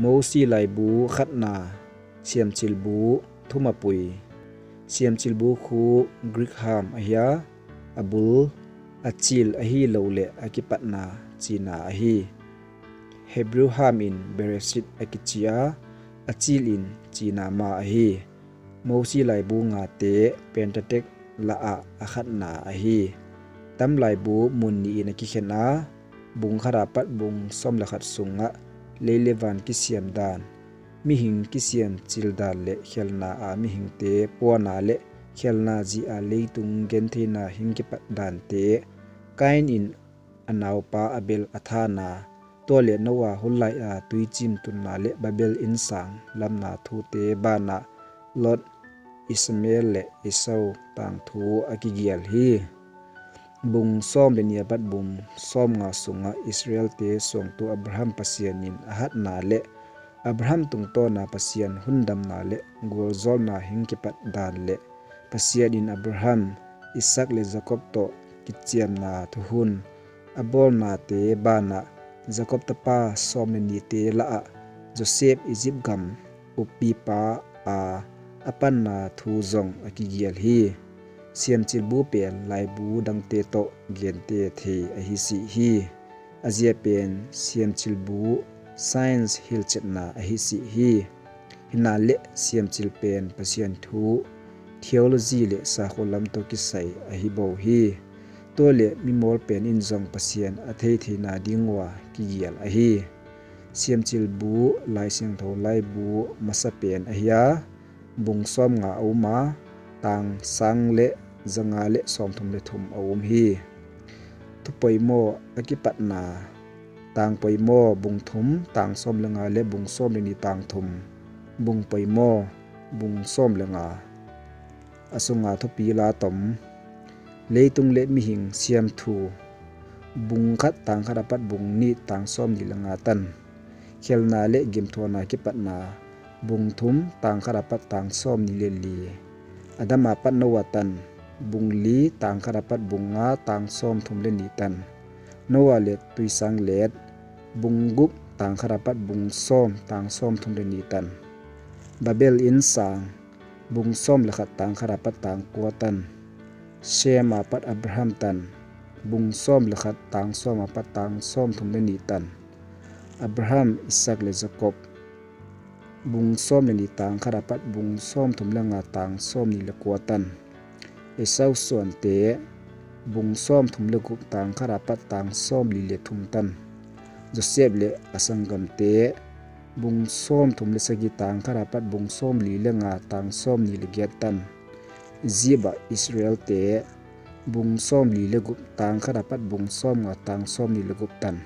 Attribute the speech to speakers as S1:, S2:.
S1: โมซีไลบูขัดนาเสียมชิลบูทุมปุยเสียมชิลบูคูกริกฮามอาฮยาอบุลอาชิลอาฮีโลเลอกิปัตนาจีนาอาฮีเฮบรูฮามินเบเรซิตอกิจียาอาชิลินจีนามาอาฮีโมซีไลบูงาเตเปนตะเตกละอาอขัดนาอาฮีตำไลบูมุนนีนกิเขนาบุงขราปัดบุงสมละขัดสุงะ van ki siam dan mi hing ki siam chil dan le khelna a mi hing te pona le khelna ji a leitung gen the na hing ki pat dan te. Kain in anaw pa abel athana to le nowa hulai a tui chim tun na le babel in sang, lam na thu te ba na. Lot ismael le isau tang thu akigial hi. bung som le nia bat bum som nga sunga israel te song tu abraham pasian in ahat na le. Abraham tung to na pasian hundam na le. Gol zol na hing ki pat dan le. Pasian in abraham isak le jacob to kichiam na thu hun abol na te ba na. Jacob ta pa som le ni te la a. Joseph egypt gam upi pa a. Apan na thu zong akigial hi. Siam chil bu pen lai bu dang te to gen te the a hi si hi azia pen siam chil bu science hil chet na a hi si hi hina le siam chil pen pasian thu theology le sa kholam to ki sai a hi bo hi to le mi mol pen in zong pasian a thei thi na dingwa ki gial a hi siam chil bu lai sing tho lai bu masa pen a hiya bung som nga ma tang sang le, zanga le som thum le thum awum hi. Tu poimo akipat na tang poimo bung thum, tang som le nga le bung som le ni tang thum. Bung poimo bung som le nga. Asunga thu pi la tom. Leitung le mi hing siam thu. Bung khat tang khara pat bung ni tang som ni la nga tan. Khelna le gim thona ki pat na bung thum tang khara pat tang som ni le li. ada mapat nawatan. Bungli tangka dapat bunga tang som thumle nitan. Nawa le tuisang let bunggup tangka dapat tang som thumle nitan. Babel insang. Bungsom lakat tangka dapat tangkuatan. She mapat Abraham tan. Bung bungsom lakat tangsom tang som thumle nitan. Abraham Isak le Jacob bung som ni tang kharapat bung som thum la nga tang som ni le kwa tan e sau son te bung som thum la gup tang khara pat tang som li le thum tan joseph le asangam te bung som thum le sagi tang khara pat bung som li le nga tang som ni le get tan ziba israel te bung som li le gup tang khara pat bung som nga tang som ni le gup tan